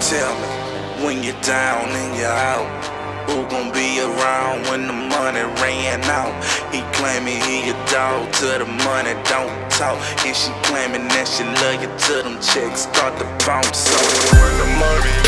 tell me when you're down and you're out. Who gon' be around when the money ran out? He claiming he a dog to the money don't talk. And she claiming that she love you till them checks start to bounce. So when the money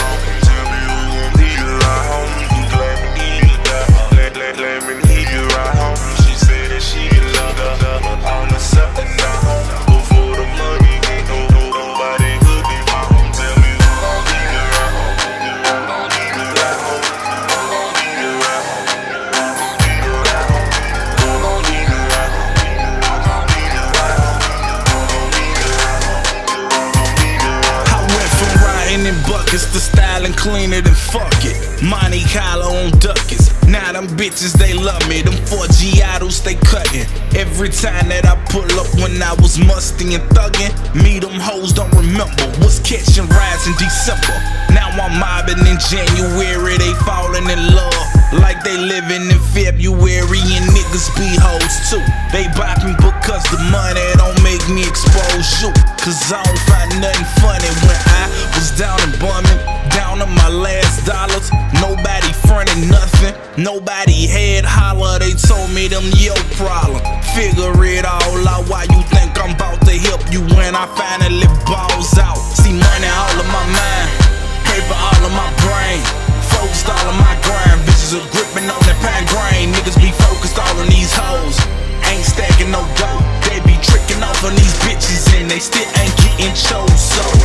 in buckets to styling cleaner than fuck it. Monte Carlo on duckets. Now them bitches they love me. Them four Giados they cutting. Every time that I pull up when I was musty and thuggin', me them hoes don't remember. Was catching rides in December. Now I'm mobbing in January. They falling in love like they living in February and niggas be hoes too. They bopping because the money don't make me expose you. Cause I don't find nothing funny when I was down and bumming, down on my last dollars. Nobody fronted nothing, nobody had holler. They told me them your problem. Figure it all out. Why you think I'm about to help you when I finally balls out? See money all of my mind, paper all of my brain. Focused all of my grind, bitches are gripping on that pine grain. Niggas be focused all on these hoes. Ain't stacking no dough. They be tricking off on these bitches and they still ain't getting chose. So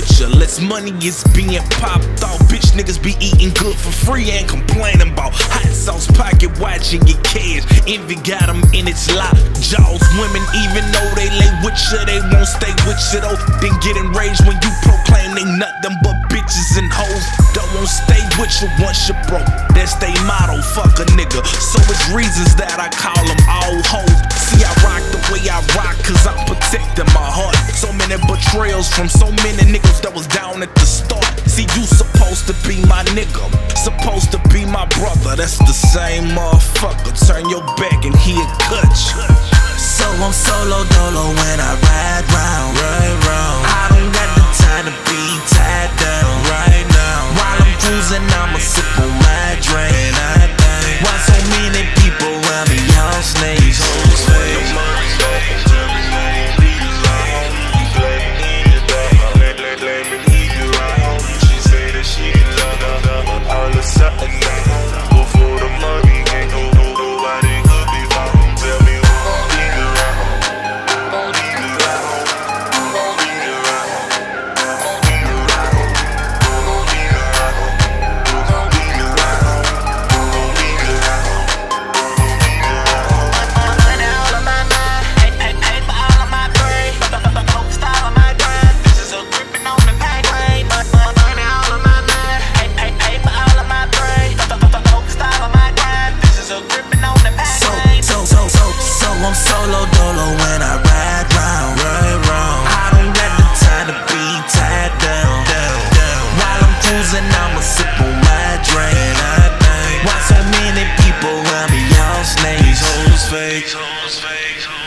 less money is being popped off. Bitch niggas be eating good for free and complaining about hot sauce pocket watching get cash. Envy got them in its lock jaws. Women, even though they lay with ya, they won't stay with ya though. Then get enraged when you proclaim they nothing but bitches and hoes. Don't want stay with you once you broke. That's they motto, fuck a nigga. So it's reasons that I call them all hoes. See, I rock the way I rock, betrayals from so many niggas that was down at the start. See, you supposed to be my nigga, supposed to be my brother. That's the same motherfucker. Turn your back and he'll cut you. So I'm solo dolo when I ride round. Right round. fake.